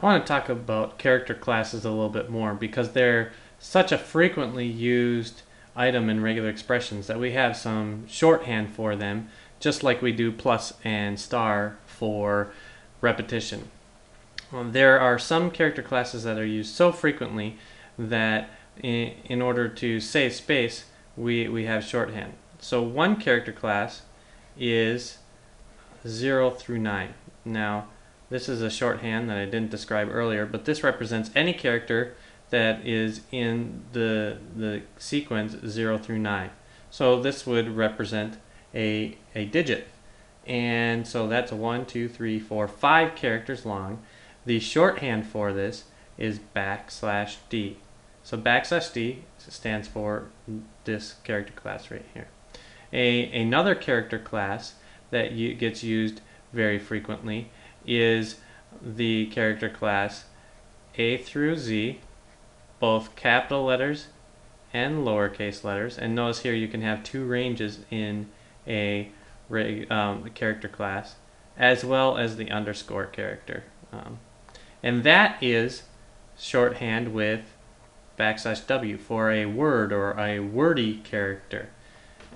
I want to talk about character classes a little bit more because they're such a frequently used item in regular expressions that we have some shorthand for them, just like we do plus and star for repetition. Well, there are some character classes that are used so frequently that in, in order to save space, we, we have shorthand. So one character class is 0 through 9. Now, this is a shorthand that I didn't describe earlier, but this represents any character that is in the, the sequence 0 through 9. So this would represent a, a digit. And so that's one, two, three, four, five characters long. The shorthand for this is backslash D. So backslash D stands for this character class right here. A, another character class that you, gets used very frequently is the character class A through Z, both capital letters and lowercase letters. And notice here you can have two ranges in a um, character class, as well as the underscore character. Um, and that is shorthand with backslash W for a word or a wordy character.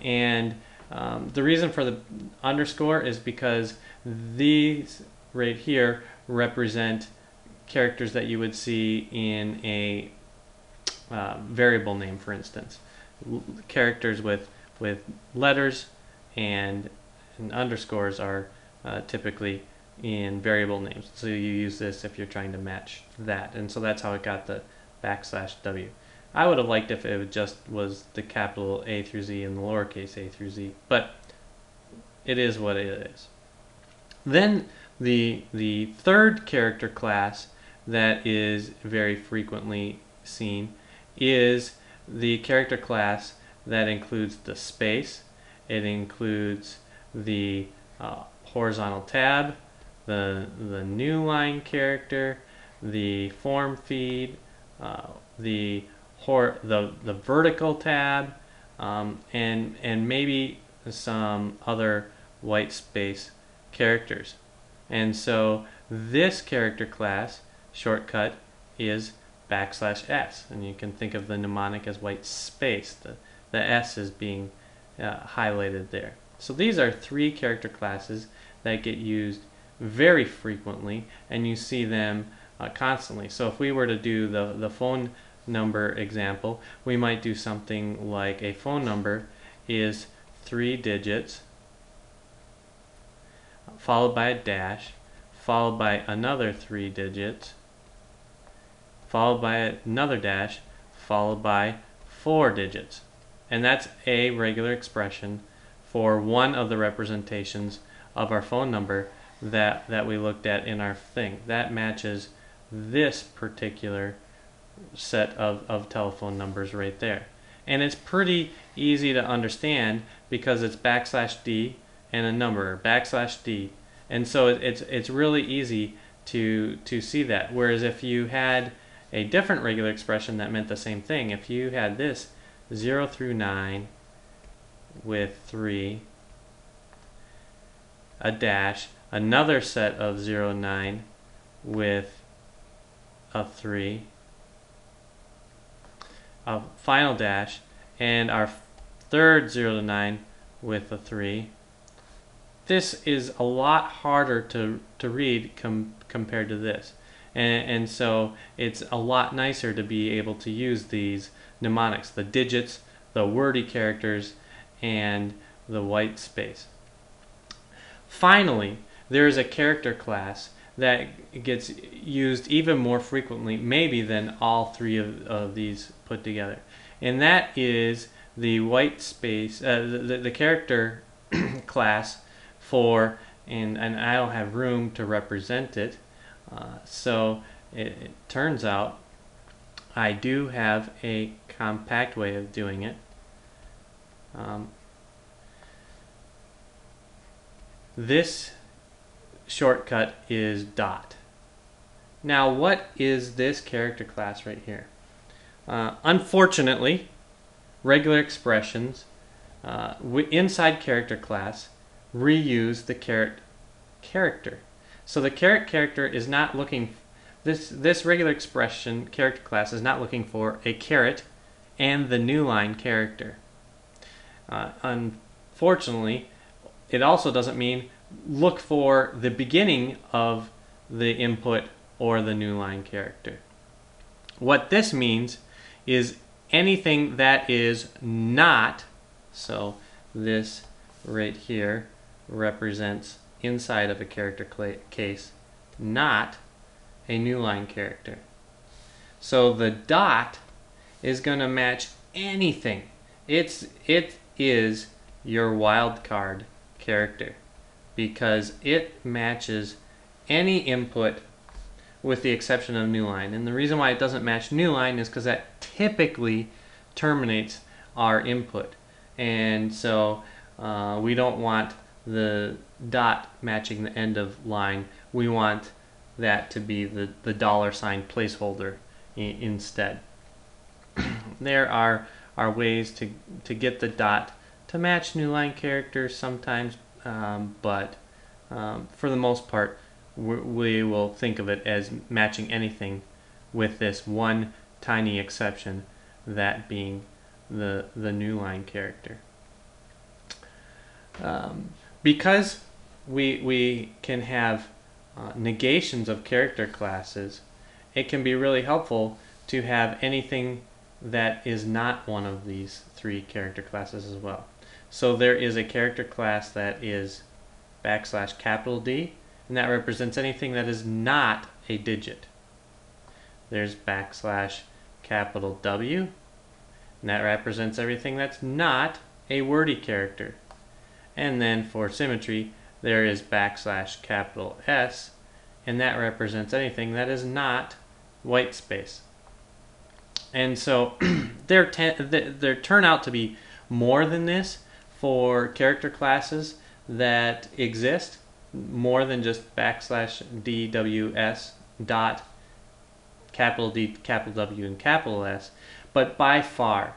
And um, the reason for the underscore is because these right here represent characters that you would see in a uh, variable name, for instance. L characters with, with letters and, and underscores are uh, typically in variable names. So you use this if you're trying to match that. And so that's how it got the backslash W. I would have liked if it just was the capital A through Z and the lowercase a through Z, but it is what it is. Then the, the third character class that is very frequently seen is the character class that includes the space, it includes the uh, horizontal tab, the, the new line character, the form feed, uh, the hor- the the vertical tab, um, and and maybe some other white space characters. And so this character class shortcut is backslash s, and you can think of the mnemonic as white space. The the s is being uh, highlighted there. So these are three character classes that get used very frequently, and you see them uh, constantly. So if we were to do the, the phone number example, we might do something like a phone number is three digits followed by a dash followed by another three digits followed by another dash followed by four digits. And that's a regular expression for one of the representations of our phone number that, that we looked at in our thing. That matches this particular set of, of telephone numbers right there. And it's pretty easy to understand because it's backslash D and a number, backslash D. And so it, it's, it's really easy to, to see that. Whereas if you had a different regular expression that meant the same thing, if you had this 0 through 9 with 3, a dash, another set of 0, 9 with a 3, a final dash, and our third 0 to 9 with a 3. This is a lot harder to, to read com compared to this. And, and so it's a lot nicer to be able to use these mnemonics, the digits, the wordy characters, and the white space. Finally, there is a character class that gets used even more frequently, maybe than all three of, of these put together. And that is the white space, uh, the, the character class for, and, and I don't have room to represent it. Uh, so it, it turns out I do have a compact way of doing it. Um, this shortcut is dot. Now what is this character class right here? Uh, unfortunately, regular expressions uh, inside character class reuse the caret character. So the caret character is not looking this this regular expression character class is not looking for a caret and the new line character. Uh, unfortunately, it also doesn't mean look for the beginning of the input or the new line character. What this means is anything that is not, so this right here represents inside of a character case, not a new line character. So the dot is going to match anything. It's it is your wildcard character because it matches any input with the exception of new line. And the reason why it doesn't match new line is because that typically terminates our input. And so uh, we don't want the dot matching the end of line. We want that to be the, the dollar sign placeholder instead. there are, are ways to, to get the dot to match new line characters sometimes, um, but um, for the most part, we will think of it as matching anything with this one tiny exception, that being the, the new line character. Um, because we, we can have uh, negations of character classes, it can be really helpful to have anything that is not one of these three character classes as well. So there is a character class that is backslash capital D, and that represents anything that is not a digit. There's backslash capital W, and that represents everything that's not a wordy character. And then for symmetry, there is backslash capital S, and that represents anything that is not white space. And so there, there turn out to be more than this for character classes that exist, more than just backslash DWS dot capital D, capital W, and capital S. But by far,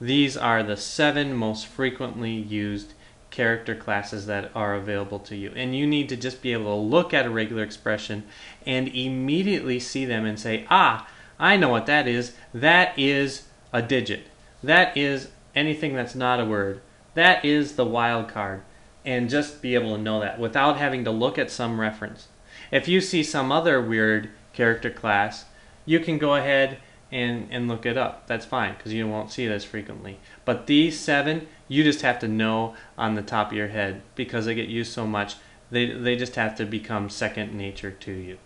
these are the seven most frequently used character classes that are available to you. And you need to just be able to look at a regular expression and immediately see them and say, ah, I know what that is. That is a digit. That is anything that's not a word. That is the wild card and just be able to know that without having to look at some reference. If you see some other weird character class, you can go ahead and, and look it up. That's fine because you won't see it as frequently. But these seven, you just have to know on the top of your head because they get used so much. They, they just have to become second nature to you.